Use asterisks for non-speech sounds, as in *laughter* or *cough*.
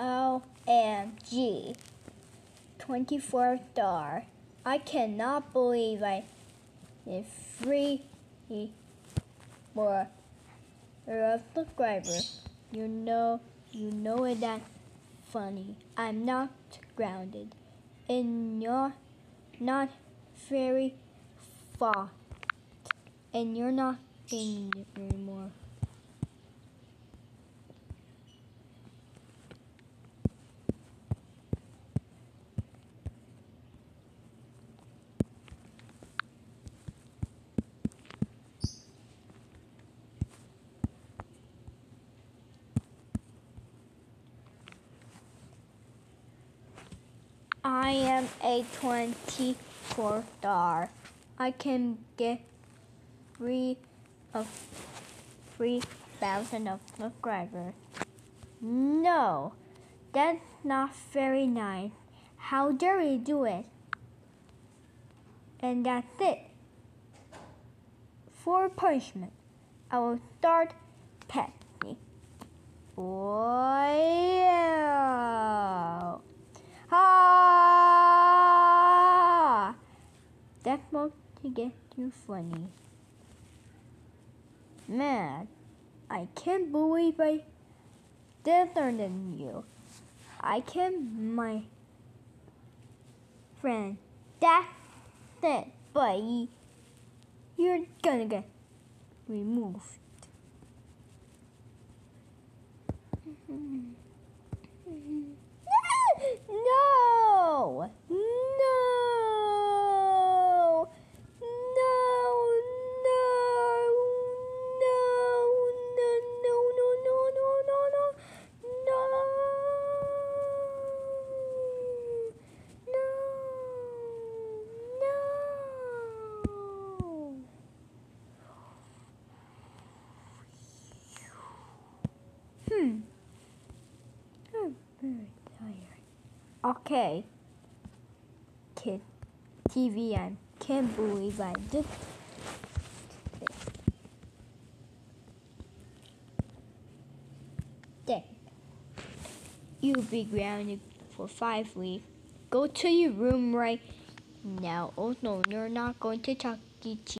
OMG. 24 star. I cannot believe I is free for a subscriber. You know, you know it that funny. I'm not grounded. And you're not very far. And you're not in anymore. I am a 24 star. I can get three of three thousand of subscribers. No, that's not very nice. How dare you do it? And that's it. For punishment, I will start Pepsi. Wow. Supposed to get you funny. Man, I can't believe I different than you. I can my friend. That's it, buddy. You're gonna get removed. *laughs* Okay. Kid. TV, I can't believe I did this. You'll be grounded for five weeks. Go to your room right now. Oh no, you're not going to Chuck E. Cheese.